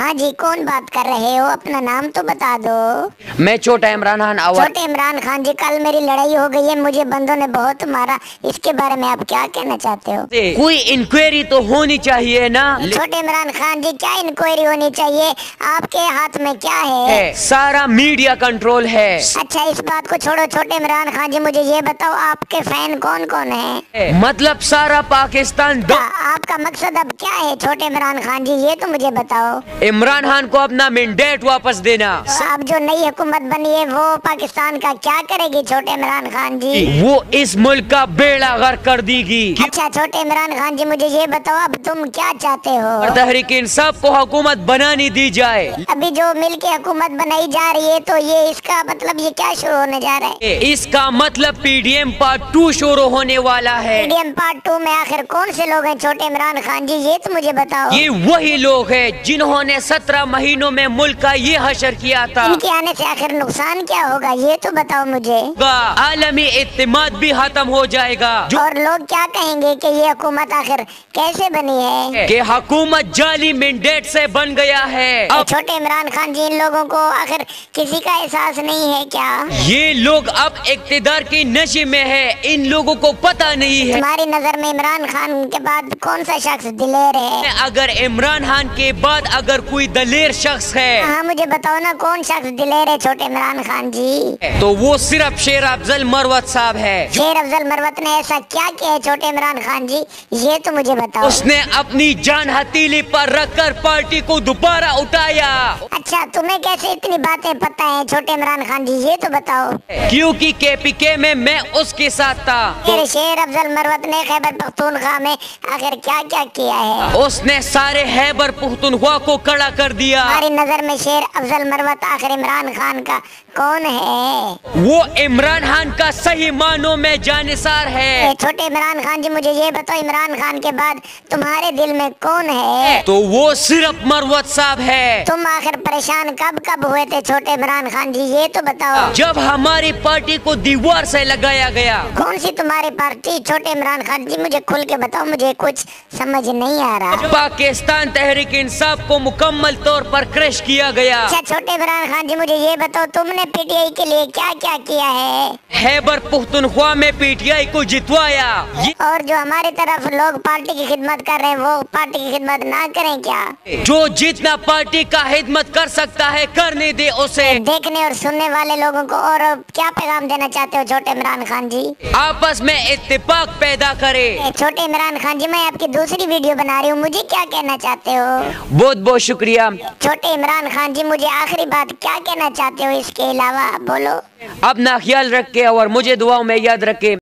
हाँ जी कौन बात कर रहे हो? अपना नाम तो बता दो। मैं छोटा इमरान खान आवाज़ छोटे इमरान खान जी कल मेरी लड़ाई हो गई है मुझे बंदों ने बहुत मारा। इसके बारे में आप क्या कहना चाहते हो? कोई इंक्वायरी तो होनी चाहिए ना? छोटे इमरान खान जी क्या इंक्वायरी होनी चाहिए? आपके हाथ में क्या है? है, सारा मीडिया कंट्रोल है। अच्छा इस बात को छोड़ो छोटे इमरान खान जी मुझे ये बताओ आपके फ़ैन कौन कौन है। मतलब सारा पाकिस्तान आपका मकसद अब क्या है छोटे इमरान खान जी ये तो मुझे बताओ। इमरान खान को अपना मैंडेट वापस देना। तो अब जो नई हुकूमत बनी है वो पाकिस्तान का क्या करेगी छोटे इमरान खान जी? वो इस मुल्क का बेड़ा गर्क कर देगी। अच्छा छोटे इमरान खान जी मुझे ये बताओ अब तुम क्या चाहते हो? तहरीक इंसाफ को हुकूमत बनानी दी जाए। अभी जो मिल के हुकूमत बनाई जा रही है तो ये इसका मतलब ये क्या शुरू होने जा रहा है? इसका मतलब पीडीएम पार्ट टू शुरू होने वाला है। मीडियम पार्ट टू में आखिर कौन से लोग हैं छोटे इमरान खान जी ये तो मुझे बताओ। ये वही लोग हैं जिन्होंने सत्रह महीनों में मुल्क का ये हशर किया था। इनके आने से आखिर नुकसान क्या होगा ये तो बताओ मुझे। आलमी इतमाद भी खत्म हो जाएगा। और लोग क्या कहेंगे कि ये हुकूमत आखिर कैसे बनी है? कि हुकूमत जाली मैंडेट से बन गया है। अब छोटे इमरान खान जी इन लोगों को आखिर किसी का एहसास नहीं है क्या? ये लोग अब इकतदार की नशे में है। इन लोगों को पता नहीं है। हमारी नज़र में इमरान खान के बाद कौन सा शख्स दिलेर है? अगर इमरान खान के बाद अगर कोई दलेर शख्स है हाँ मुझे बताओ ना कौन शख्स दिलेर है छोटे इमरान खान जी? तो वो सिर्फ़ शेर अफजल मरवत साहब है। शेर अफजल मरवत ने ऐसा क्या किया है छोटे इमरान खान जी? ये तो मुझे बताओ। उसने अपनी जान हथेली पर रखकर पार्टी को दोबारा उठाया। अच्छा तुम्हें कैसे इतनी बातें पता है छोटे इमरान खान जी ये तो बताओ। क्योंकि केपीके में मैं उसके साथ था। तो फिर शेर अफजल मरवत ने खैबर पख्तूनख्वा में आखिर क्या क्या किया है? उसने सारे हैबर पुख्तनख्वा को खड़ा कर दिया। हमारी नज़र में शेर अफजल मरवत आखिर इमरान खान का कौन है? वो इमरान खान का सही मानो में जानिसार है। छोटे इमरान खान जी मुझे ये बताओ इमरान खान के बाद तुम्हारे दिल में कौन है? तो वो सिर्फ़ मरवत साहब है। तुम आखिर परेशान कब कब हुए थे छोटे इमरान खान जी ये तो बताओ। जब हमारी पार्टी को दीवार से लगाया गया। कौन सी तुम्हारी पार्टी? छोटे इमरान खान जी मुझे खुल के बताओ मुझे कुछ समझ नहीं आ रहा। पाकिस्तान तहरीक इंसाफ को मुकम्मल तौर पर क्रश किया गया। अच्छा छोटे इमरान खान जी मुझे ये बताओ तुमने पीटीआई के लिए क्या क्या किया है? हैबर पुख्तनख्वा में पीटीआई को जितवाया। और जो हमारी तरफ़ लोग पार्टी की खिदमत कर रहे हैं वो पार्टी की खिदमत ना करें क्या? जो जितना पार्टी का खिदमत कर सकता है करने दे उसे। देखने और सुनने वाले लोगों को और क्या पैगाम देना चाहते हो छोटे इमरान खान जी? आपस में इत्तेफाक पैदा करे। छोटे इमरान खान जी मैं आपकी दूसरी वीडियो बना रही हूँ मुझे क्या कहना चाहते हो? बहुत बहुत शुक्रिया। छोटे इमरान खान जी मुझे आखिरी बात क्या कहना चाहते हो इसके अलावा? बोलो। अपना ख्याल रखे और मुझे दुआओं में याद रखे।